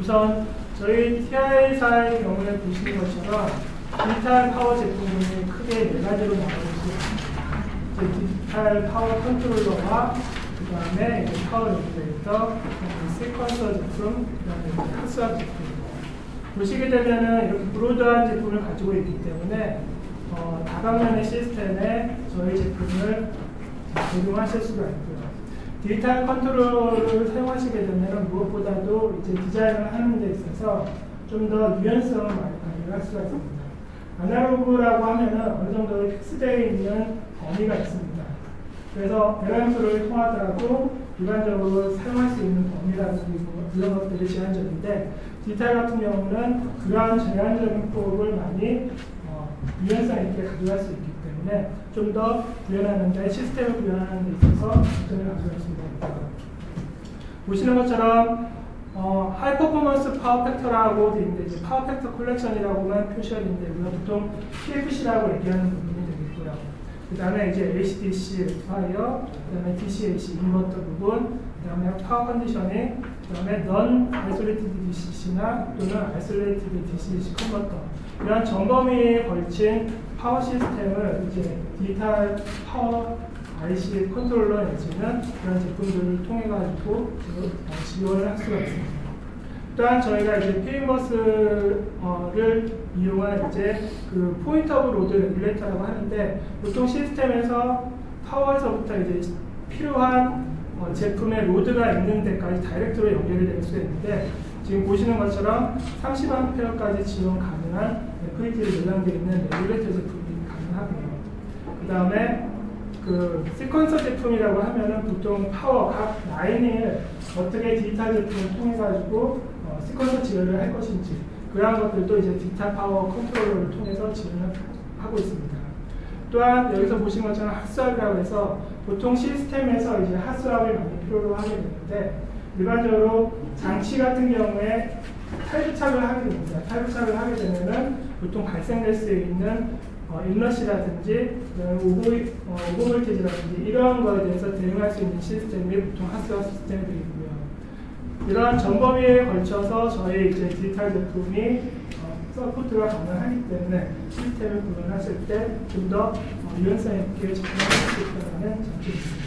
우선 저희 TI사의 경우에 보시는 것처럼 디지털 파워 제품군이 크게 네 가지로 나눠져 있습니다. 디지털 파워 컨트롤러와 그 다음에 파워 레귤레이터, sequencer 제품, 그 다음에 학수학 제품. 보시게 되면은 이렇게 broad한 제품을 가지고 있기 때문에 어, 다방면의 시스템에 저희 제품을 적용하실 수가 있고요. 디지털 컨트롤을 사용하시게 되면 무엇보다도 이제 디자인을 하는 데 있어서 좀 더 유연성을 많이 발휘할 수가 있습니다. 아날로그라고 하면은 어느 정도 픽스되어 있는 범위가 있습니다. 그래서 대량수를 통하더라도 일반적으로 사용할 수 있는 범위라든지 뭐 이런 것들이 제한적인데 디지털 같은 경우는 그러한 제한적인 폭을 많이 어, 유연성 있게 가져갈 수 있기 때문에 좀 더 구현하는 데 시스템을 구현하는 데 있어서 보시는 것처럼 어, high performance power factor라고 되어 있는데 power factor correction이라고만 표시가 되는데 우리가 보통 PFC라고 얘기하는 부분이 되겠고요. 그 다음에 이제 ACDC rectifier, 그 다음에 DCAC 인버터 부분, 그 다음에 power conditioning, 그 다음에 non isolated DCDC나 또는 isolated DCDC 컨버터 이런 전반에 걸친 파워 시스템을 이제 디지털 파워 IC 컨트롤러 내지는 그런 제품들을 통해 가지고 지원을 할 수가 있습니다. 또한 저희가 이제 PMBus를 이용한 이제 그 point of load regulator라고 하는데 보통 시스템에서 파워에서부터 이제 필요한 어, 제품의 load가 있는 데까지 direct로 연결이 될 수 있는데 지금 보시는 것처럼 30A까지 지원 가능한 FET를 내장되어 있는 레귤레이터 제품이 가능하고요. 그 다음에 그 sequencer 제품이라고 하면은 보통 파워 각 라인을 어떻게 디지털 제품을 통해 가지고 어, sequencer 지원을 할 것인지 그러한 것들도 이제 디지털 파워 컨트롤러를 통해서 지원을 하고 있습니다. 또한 여기서 보신 것처럼 hot swap이라고 해서 보통 시스템에서 이제 hot swap을 많이 필요로 하게 되는데 일반적으로 장치 같은 경우에 탈부착을 하게 됩니다. 탈부착을 하게 되면은 보통 발생될 수 있는 어, inrush라든지 over, 어, 이러한 거에 대해서 대응할 수 있는 시스템이 보통 핫스와 시스템이 되고요. 이러한 전반에 걸쳐서 저희 이제 디지털 제품이 어, support가 가능하기 때문에 시스템을 구현하실 때 좀더 어, 유연성 있게 접근할 수 있다는 장점이 있습니다.